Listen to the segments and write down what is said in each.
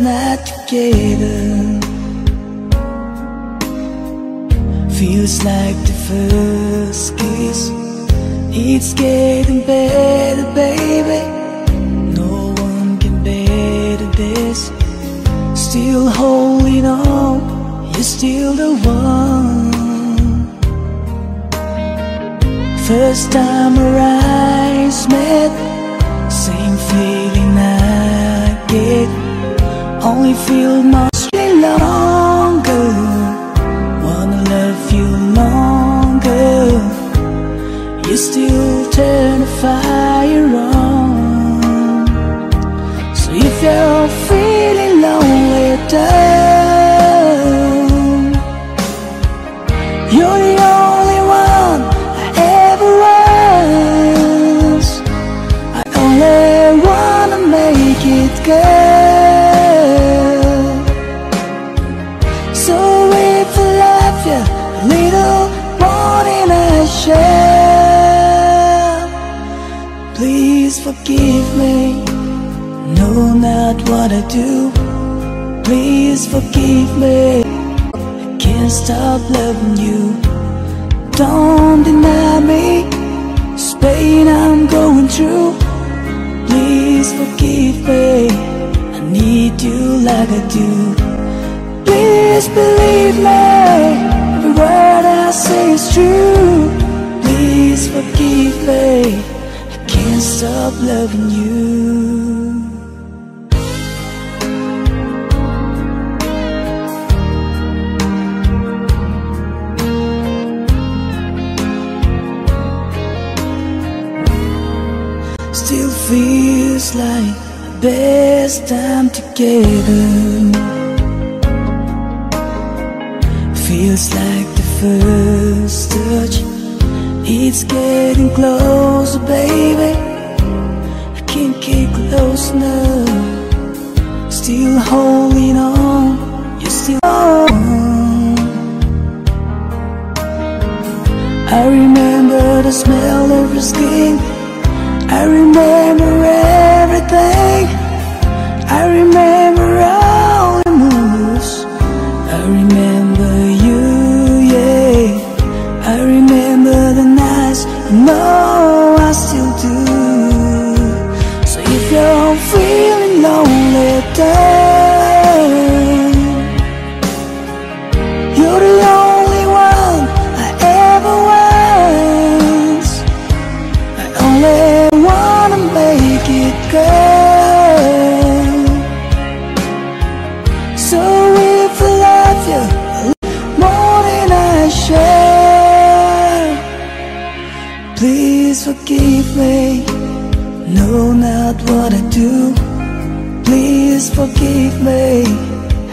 not together Only feel much together. Please forgive me. Know not what I do. Please forgive me.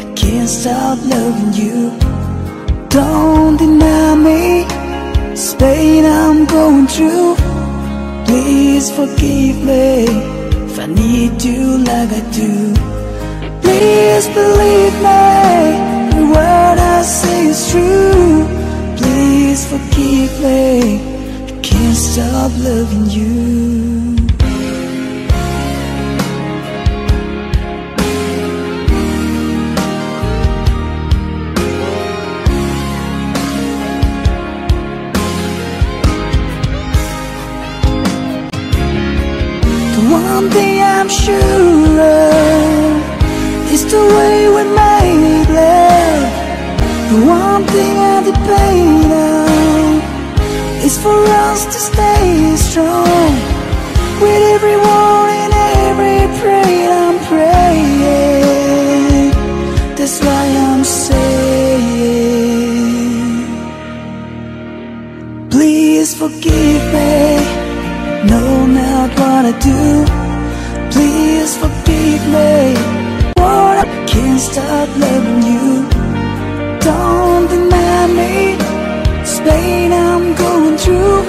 I can't stop loving you. Don't deny me. This pain I'm going through. Please forgive me if I need you like I do. Please believe me, every word I say is true. Please forgive me, can't stop loving you. The one thing I'm sure of is the way we made love. The one thing I depend on for us to stay strong. With every word and every prayer I'm praying. That's why I'm saying, please forgive me. Know not what I do. Please forgive me. What I can't stop loving you. Don't deny me. Pain I'm through.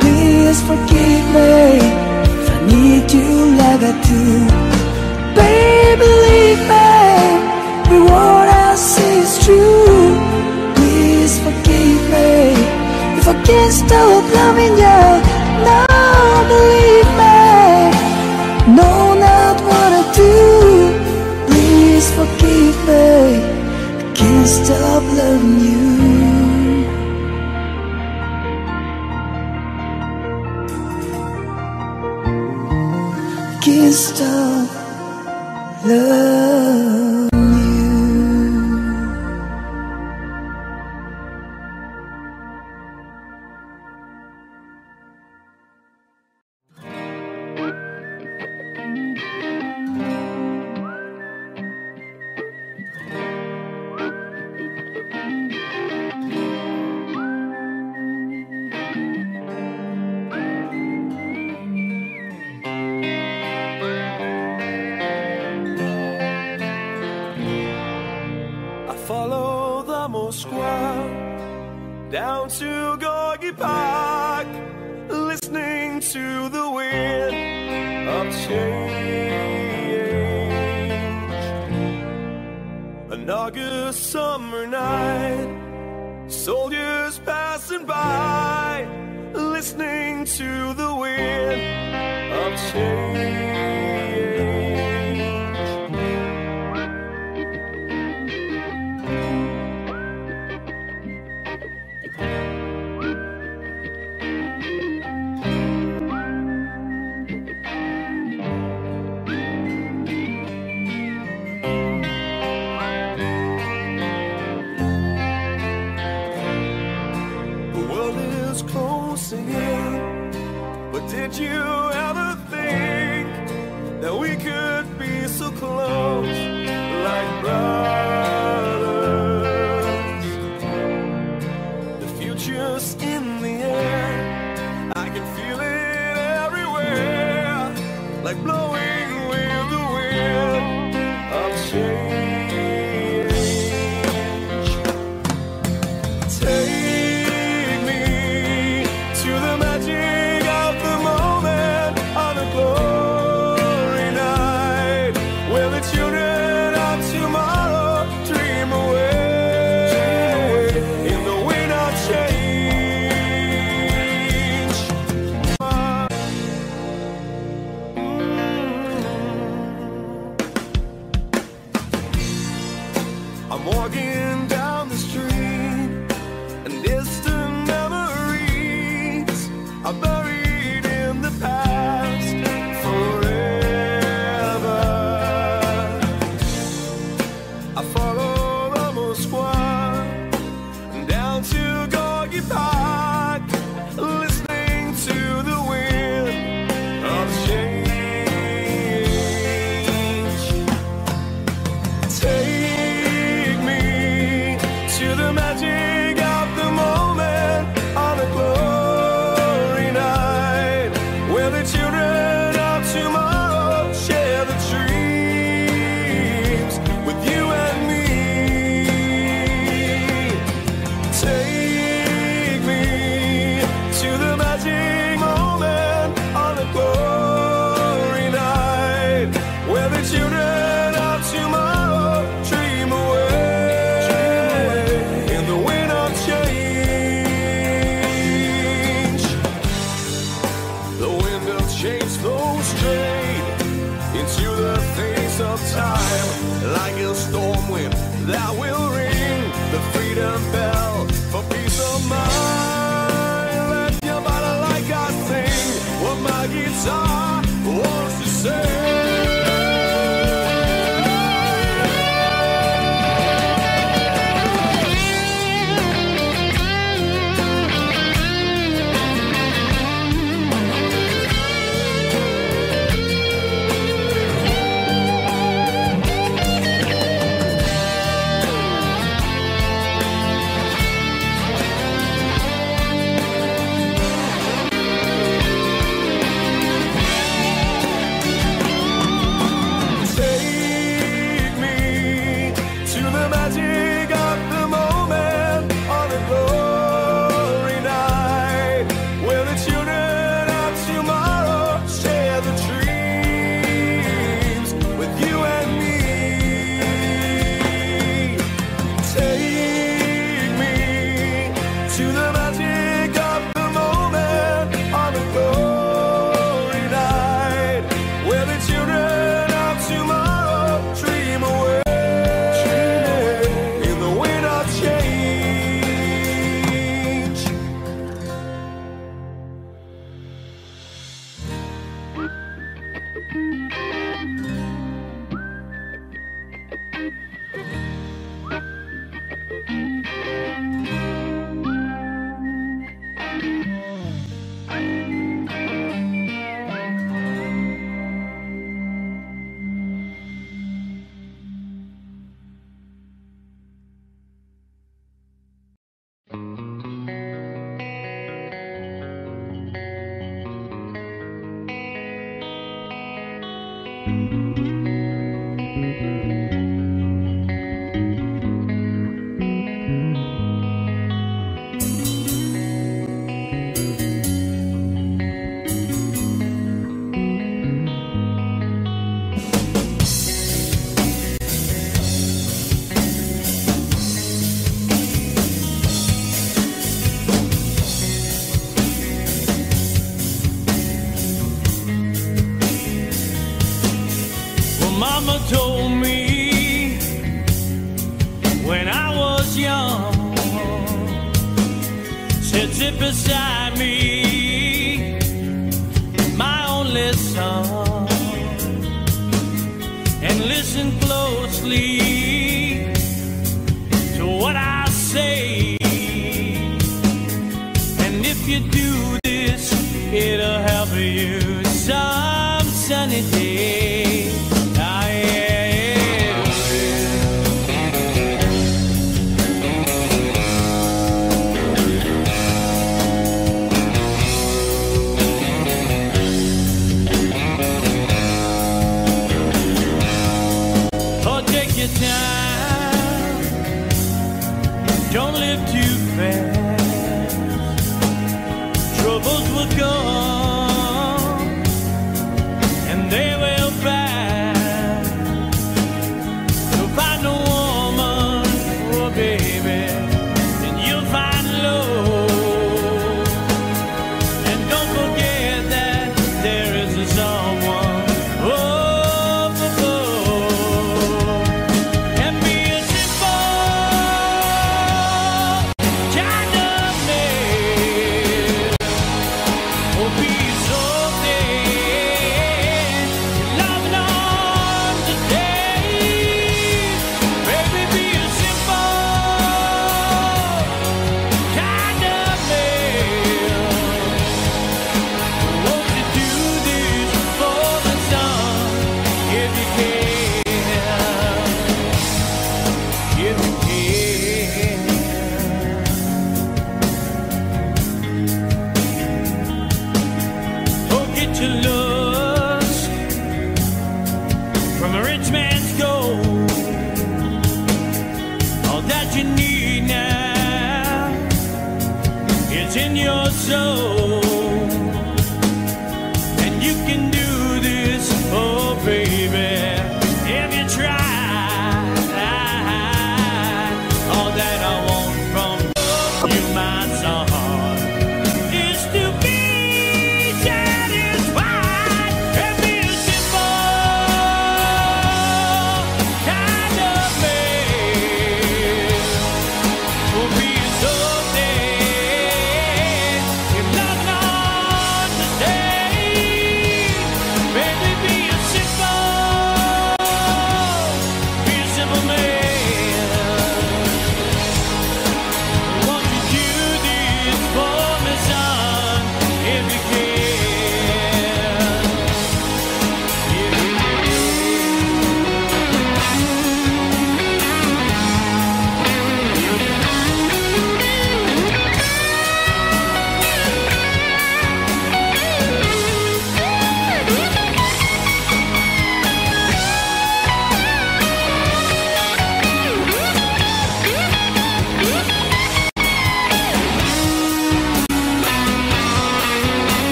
Please forgive me. If I need you like I do. Baby, believe me. Word I say is true. Please forgive me. If I can't stop loving you, no, believe me. Know not what I do. Please forgive me. I can't stop loving you. Loving down to Gorgie Park, listening to the wind of change. An August summer night, soldiers passing by, listening to the wind of change. young sits it beside me, my only son, and listen closely.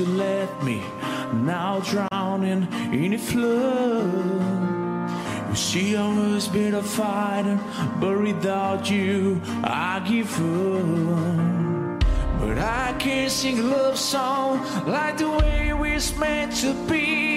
you left me, now drowning in a flood. You see, I was been a fighter, but without you, I give up. But I can't sing a love song like the way it was meant to be.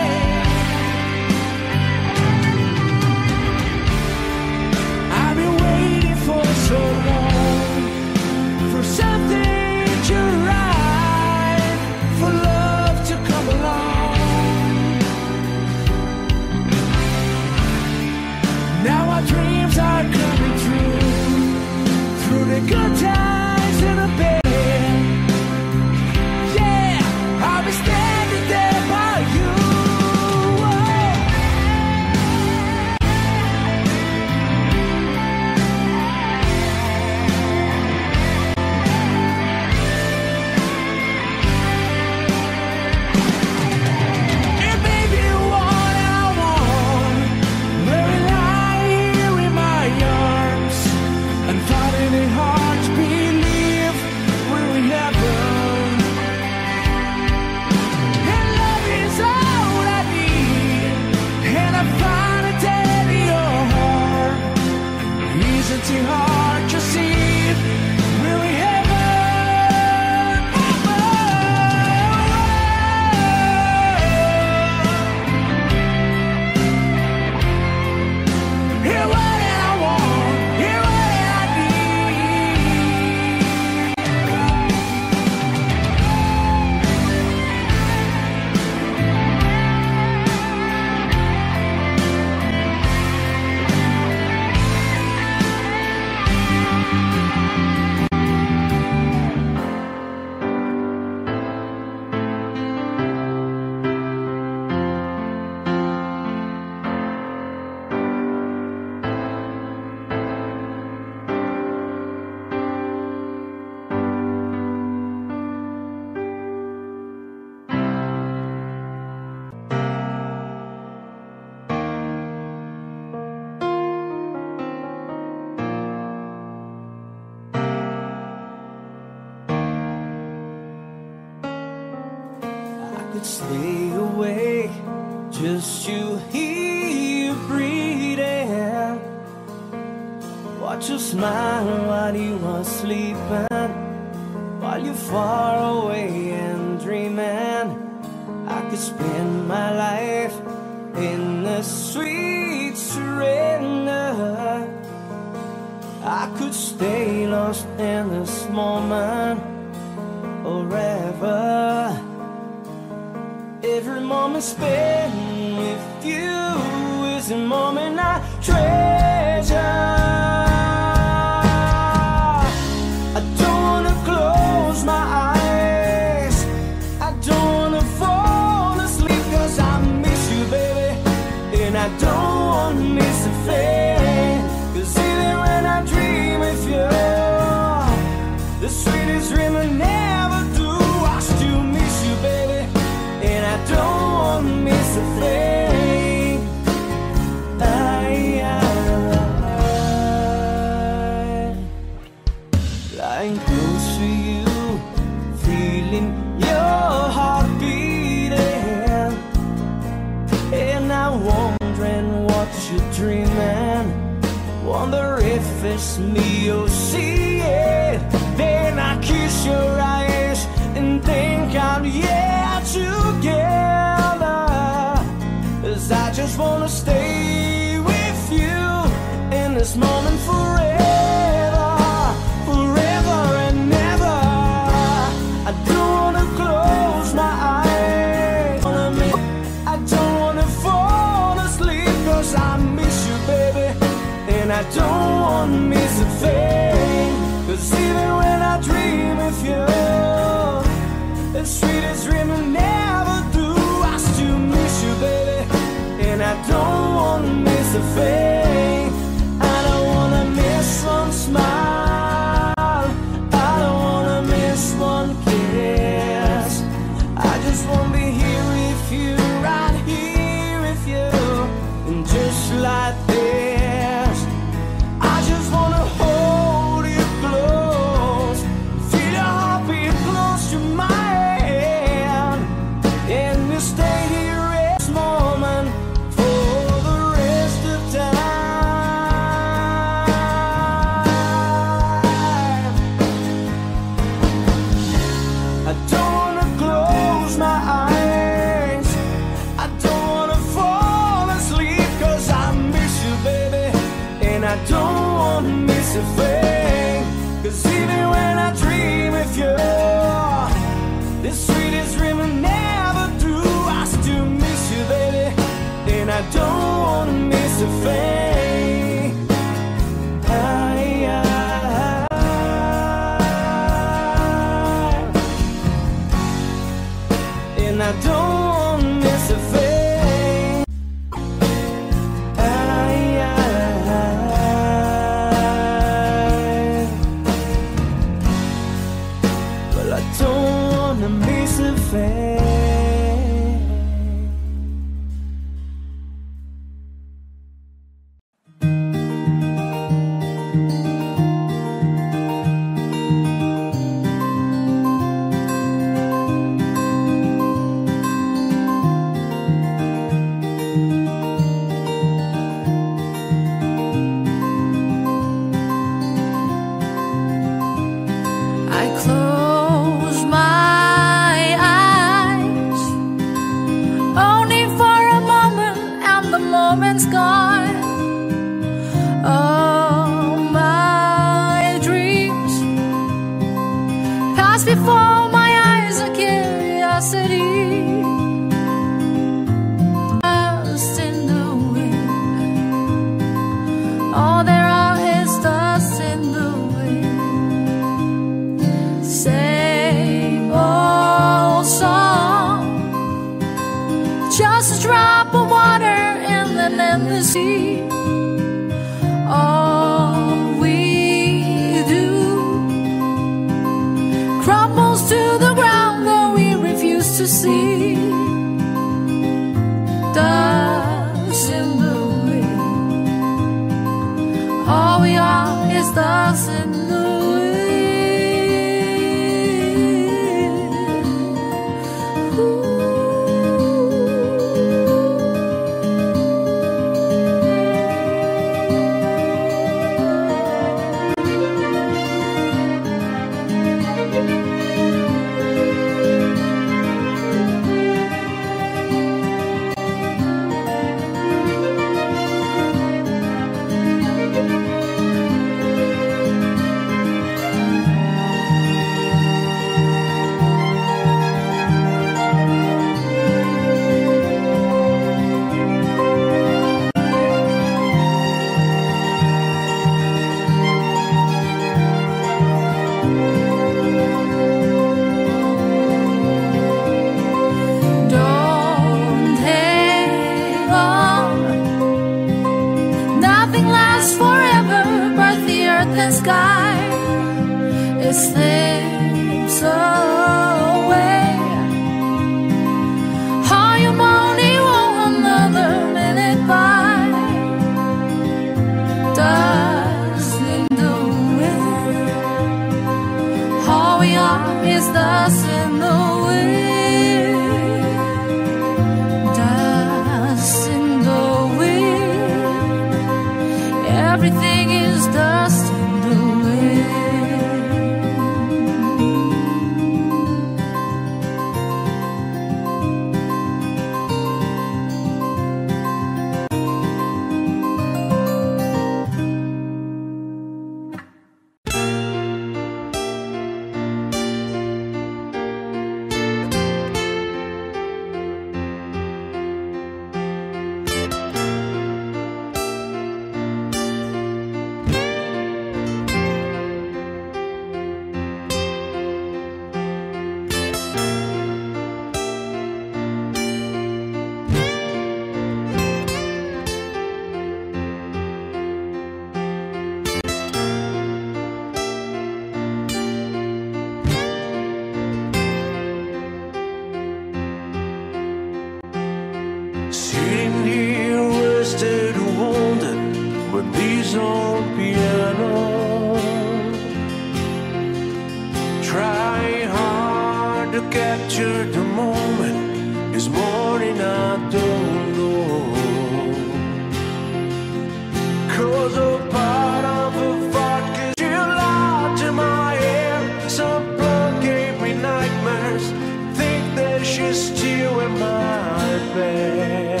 bed.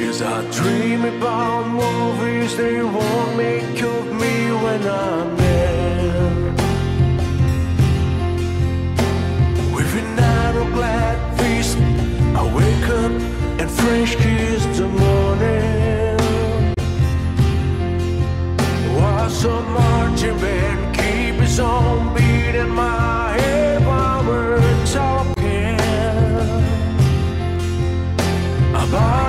Yes, I dream about movies they won't make of me when I'm in. With an iron feast, I wake up and fresh kiss the morning. While some marching band keep his own beat in my head. Power. far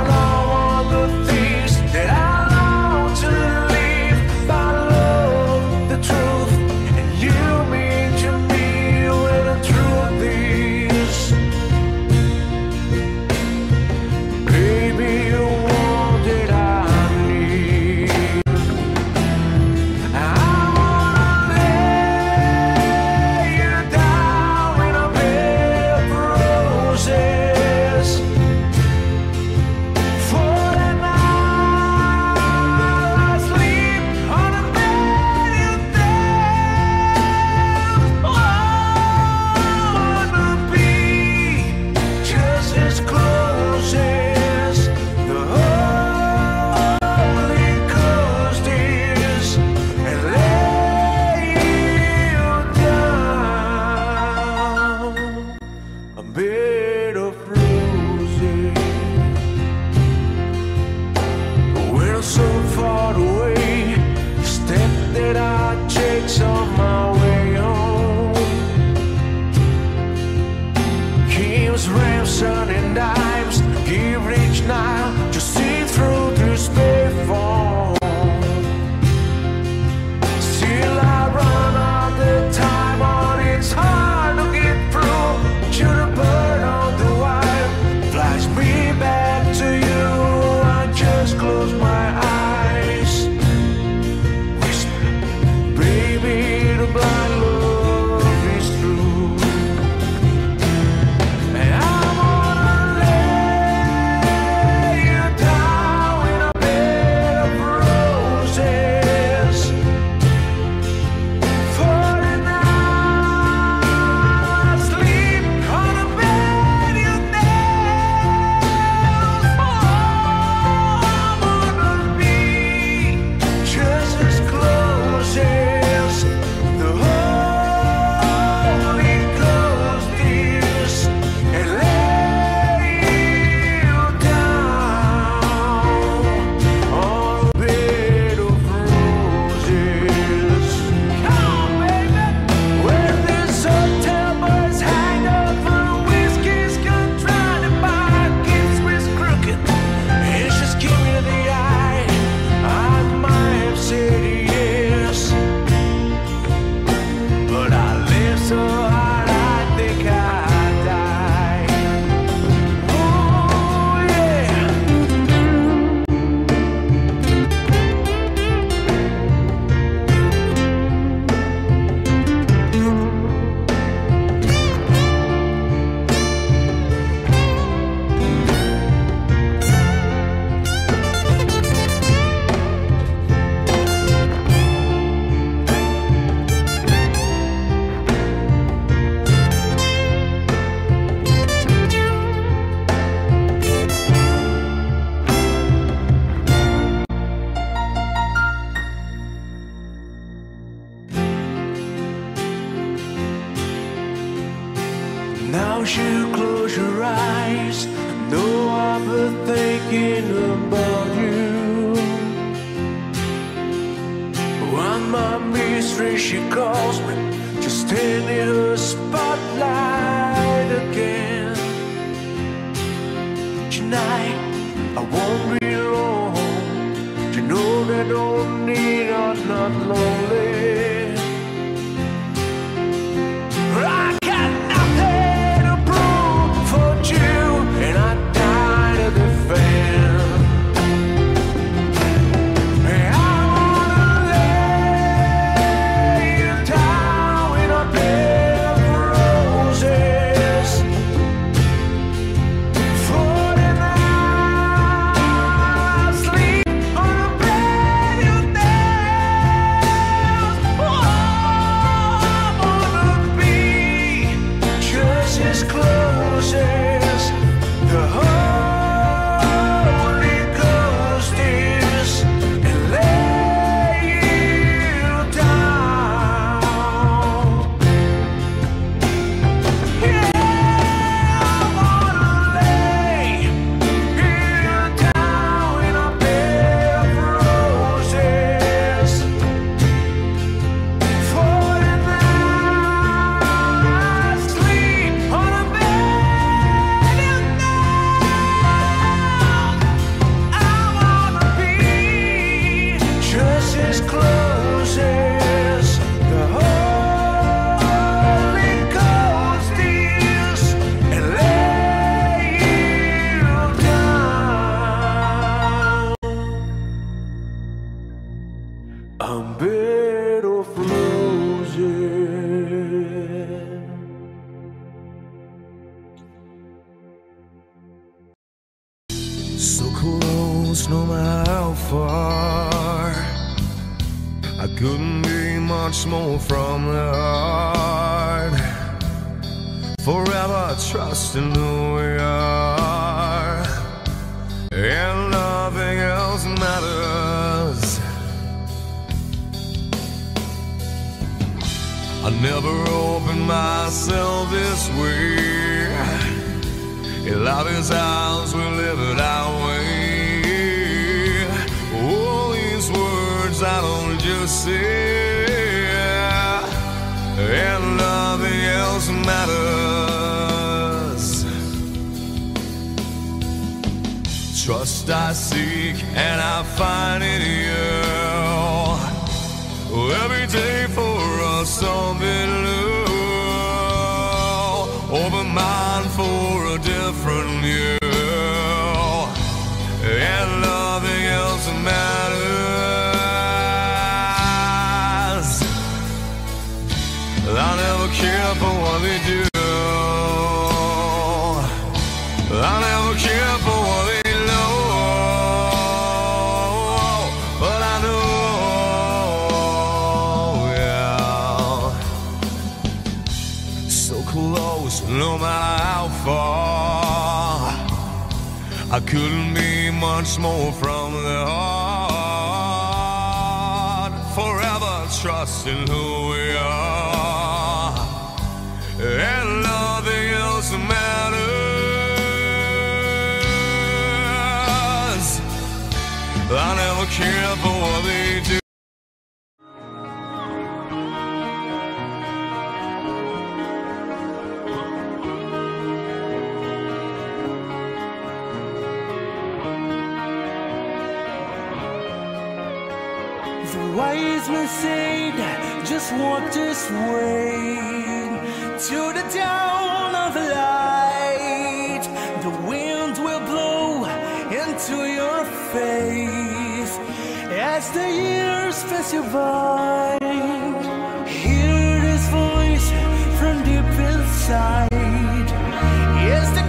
just walk this way to the dawn of light. The wind will blow into your face as the years pass you by. Hear this voice from deep inside. Yes,